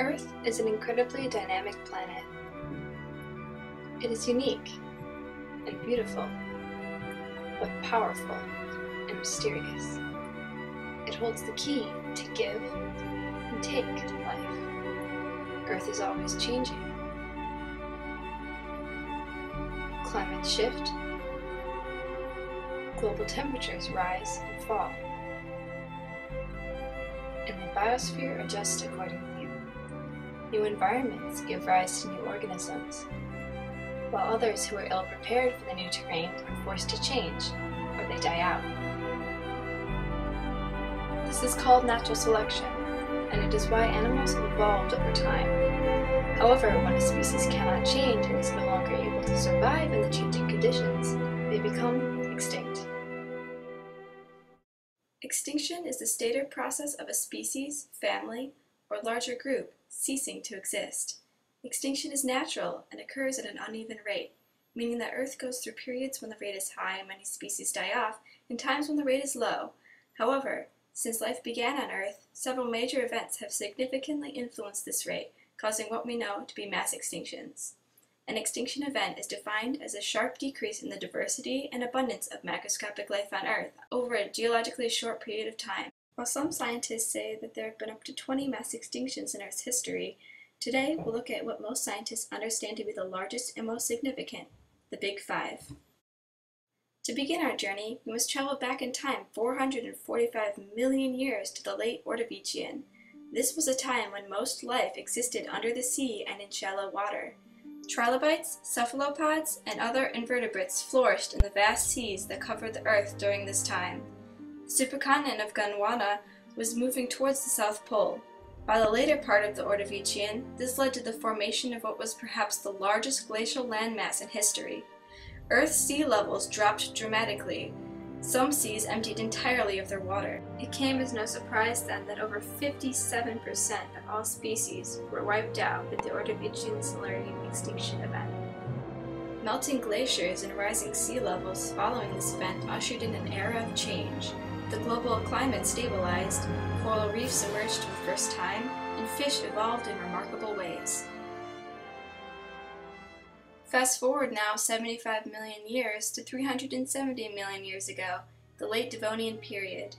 Earth is an incredibly dynamic planet. It is unique and beautiful, but powerful and mysterious. It holds the key to give and take life. Earth is always changing. Climates shift, global temperatures rise and fall, and the biosphere adjusts accordingly. New environments give rise to new organisms, while others who are ill prepared for the new terrain are forced to change, or they die out. This is called natural selection, and it is why animals have evolved over time. However, when a species cannot change and is no longer able to survive in the changing conditions, they become extinct. Extinction is the state or process of a species, family, or larger group ceasing to exist. Extinction is natural and occurs at an uneven rate, meaning that Earth goes through periods when the rate is high and many species die off, and times when the rate is low. However, since life began on Earth, several major events have significantly influenced this rate, causing what we know to be mass extinctions. An extinction event is defined as a sharp decrease in the diversity and abundance of macroscopic life on Earth over a geologically short period of time. While some scientists say that there have been up to 20 mass extinctions in Earth's history, today we'll look at what most scientists understand to be the largest and most significant, the Big Five. To begin our journey, we must travel back in time 445 million years to the late Ordovician. This was a time when most life existed under the sea and in shallow water. Trilobites, cephalopods, and other invertebrates flourished in the vast seas that covered the Earth during this time supercontinent of Gondwana was moving towards the South Pole. By the later part of the Ordovician, this led to the formation of what was perhaps the largest glacial landmass in history. Earth's sea levels dropped dramatically. Some seas emptied entirely of their water. It came as no surprise then that over 57% of all species were wiped out with the Ordovician Silurian extinction event. Melting glaciers and rising sea levels following this event ushered in an era of change the global climate stabilized, coral reefs emerged for the first time, and fish evolved in remarkable ways. Fast forward now 75 million years to 370 million years ago, the late Devonian period.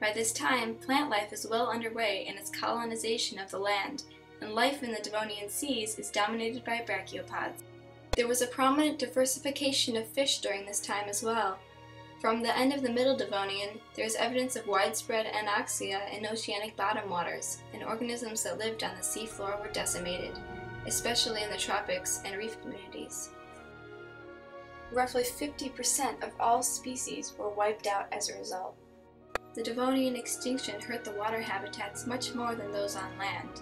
By this time, plant life is well underway in its colonization of the land, and life in the Devonian seas is dominated by brachiopods. There was a prominent diversification of fish during this time as well, from the end of the Middle Devonian, there is evidence of widespread anoxia in oceanic bottom waters, and organisms that lived on the seafloor were decimated, especially in the tropics and reef communities. Roughly 50% of all species were wiped out as a result. The Devonian extinction hurt the water habitats much more than those on land.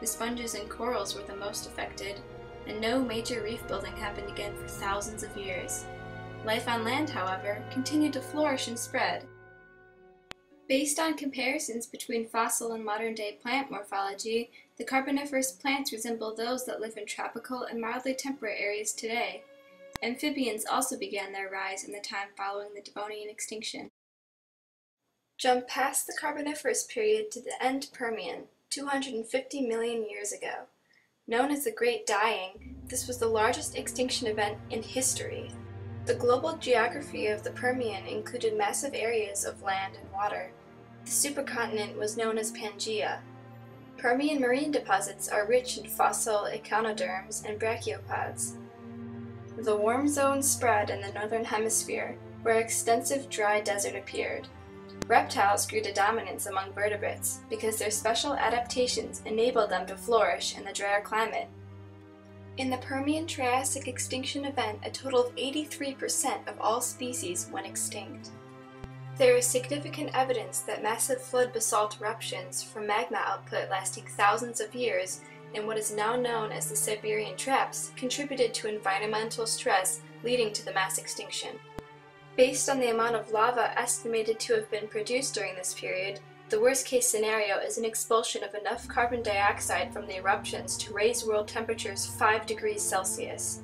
The sponges and corals were the most affected, and no major reef building happened again for thousands of years. Life on land, however, continued to flourish and spread. Based on comparisons between fossil and modern-day plant morphology, the Carboniferous plants resemble those that live in tropical and mildly temperate areas today. Amphibians also began their rise in the time following the Devonian extinction. Jump past the Carboniferous period to the end Permian, 250 million years ago. Known as the Great Dying, this was the largest extinction event in history. The global geography of the Permian included massive areas of land and water. The supercontinent was known as Pangaea. Permian marine deposits are rich in fossil echinoderms and brachiopods. The warm zone spread in the northern hemisphere, where extensive dry desert appeared. Reptiles grew to dominance among vertebrates because their special adaptations enabled them to flourish in the drier climate in the Permian-Triassic extinction event, a total of 83% of all species went extinct. There is significant evidence that massive flood basalt eruptions from magma output lasting thousands of years in what is now known as the Siberian Traps contributed to environmental stress leading to the mass extinction. Based on the amount of lava estimated to have been produced during this period, the worst case scenario is an expulsion of enough carbon dioxide from the eruptions to raise world temperatures 5 degrees Celsius.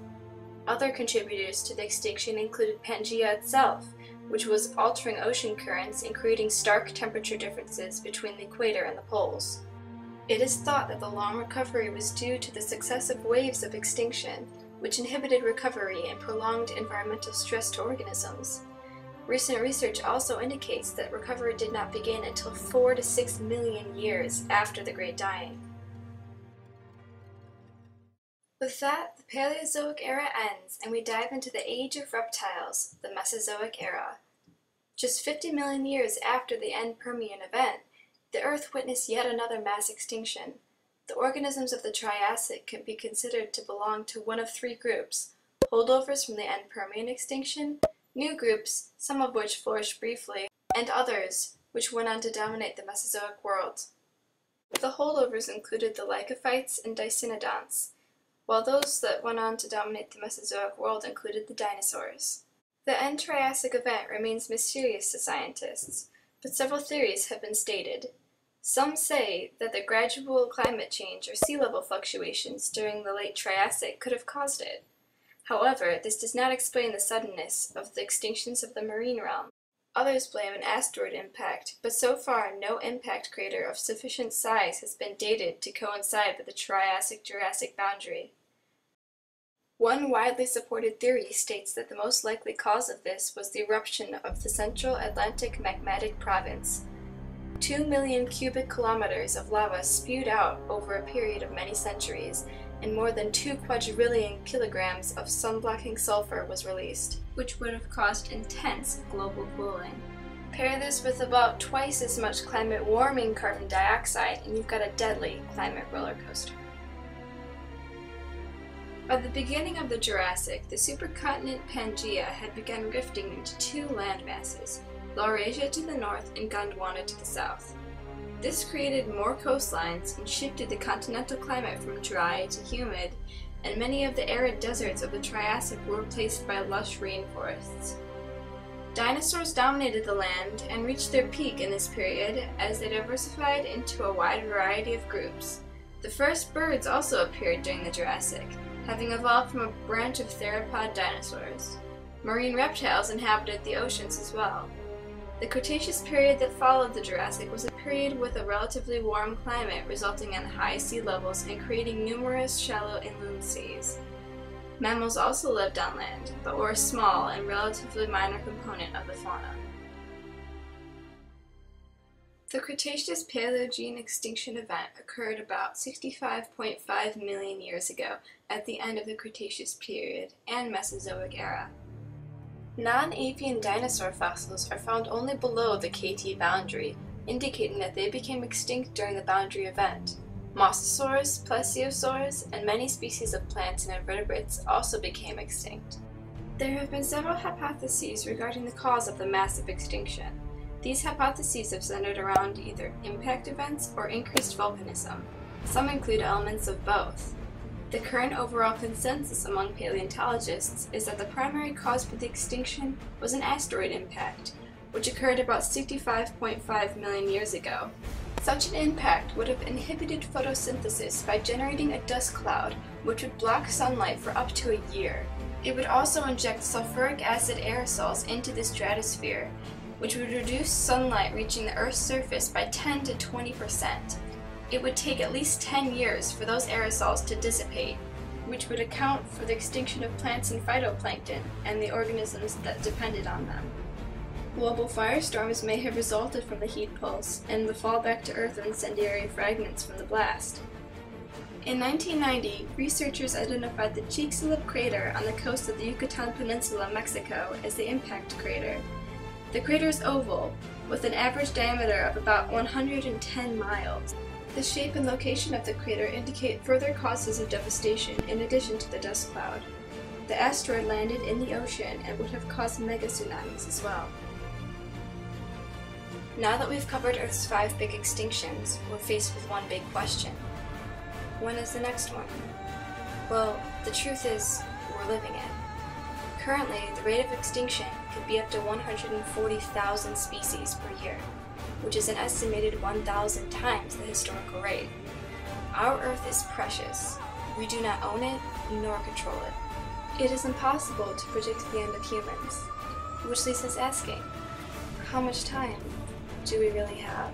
Other contributors to the extinction included Pangaea itself, which was altering ocean currents and creating stark temperature differences between the equator and the poles. It is thought that the long recovery was due to the successive waves of extinction, which inhibited recovery and prolonged environmental stress to organisms. Recent research also indicates that recovery did not begin until 4 to 6 million years after the Great Dying. With that, the Paleozoic era ends and we dive into the age of reptiles, the Mesozoic era. Just 50 million years after the end Permian event, the Earth witnessed yet another mass extinction. The organisms of the Triassic can be considered to belong to one of three groups holdovers from the end Permian extinction, new groups, some of which flourished briefly, and others, which went on to dominate the Mesozoic world. The holdovers included the Lycophytes and Dicynodonts, while those that went on to dominate the Mesozoic world included the dinosaurs. The end Triassic event remains mysterious to scientists, but several theories have been stated. Some say that the gradual climate change or sea level fluctuations during the late Triassic could have caused it. However, this does not explain the suddenness of the extinctions of the marine realm. Others blame an asteroid impact, but so far no impact crater of sufficient size has been dated to coincide with the Triassic-Jurassic boundary. One widely supported theory states that the most likely cause of this was the eruption of the Central Atlantic Magmatic Province. Two million cubic kilometers of lava spewed out over a period of many centuries, and more than two quadrillion kilograms of sun-blocking sulfur was released, which would have caused intense global cooling. Pair this with about twice as much climate-warming carbon dioxide, and you've got a deadly climate roller coaster. By the beginning of the Jurassic, the supercontinent Pangaea had begun rifting into two landmasses, Laurasia to the north and Gondwana to the south. This created more coastlines and shifted the continental climate from dry to humid, and many of the arid deserts of the Triassic were replaced by lush rainforests. Dinosaurs dominated the land and reached their peak in this period as they diversified into a wide variety of groups. The first birds also appeared during the Jurassic, having evolved from a branch of theropod dinosaurs. Marine reptiles inhabited the oceans as well. The Cretaceous period that followed the Jurassic was a period with a relatively warm climate resulting in high sea levels and creating numerous shallow inland seas. Mammals also lived on land, but were a small and relatively minor component of the fauna. The Cretaceous Paleogene extinction event occurred about 65.5 million years ago at the end of the Cretaceous period and Mesozoic era. Non-avian dinosaur fossils are found only below the KT boundary, indicating that they became extinct during the boundary event. Mosasaurs, plesiosaurs, and many species of plants and invertebrates also became extinct. There have been several hypotheses regarding the cause of the massive extinction. These hypotheses have centered around either impact events or increased volcanism. Some include elements of both. The current overall consensus among paleontologists is that the primary cause for the extinction was an asteroid impact, which occurred about 65.5 million years ago. Such an impact would have inhibited photosynthesis by generating a dust cloud, which would block sunlight for up to a year. It would also inject sulfuric acid aerosols into the stratosphere, which would reduce sunlight reaching the Earth's surface by 10 to 20 percent. It would take at least 10 years for those aerosols to dissipate, which would account for the extinction of plants and phytoplankton and the organisms that depended on them. Global firestorms may have resulted from the heat pulse and the fall back to Earth of incendiary fragments from the blast. In 1990, researchers identified the Chicxulub crater on the coast of the Yucatan Peninsula, Mexico, as the impact crater. The crater is oval, with an average diameter of about 110 miles. The shape and location of the crater indicate further causes of devastation in addition to the dust cloud. The asteroid landed in the ocean and would have caused mega tsunamis as well. Now that we've covered Earth's five big extinctions, we're faced with one big question. When is the next one? Well, the truth is, we're living it. Currently, the rate of extinction could be up to 140,000 species per year, which is an estimated 1,000 times the historical rate. Our Earth is precious. We do not own it, nor control it. It is impossible to predict the end of humans, which leaves us asking, how much time do we really have?